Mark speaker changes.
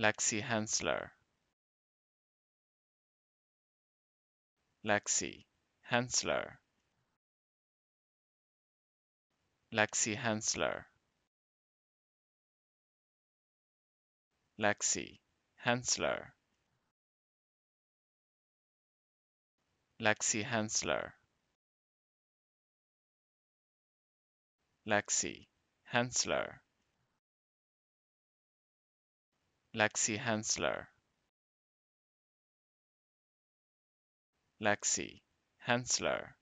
Speaker 1: Lexi Hensler. Lexi Hensler. Lexi Hensler. Lexi Hensler. Lexi Hensler. Lexi Hensler Lexi Hensler. Lexi Hensler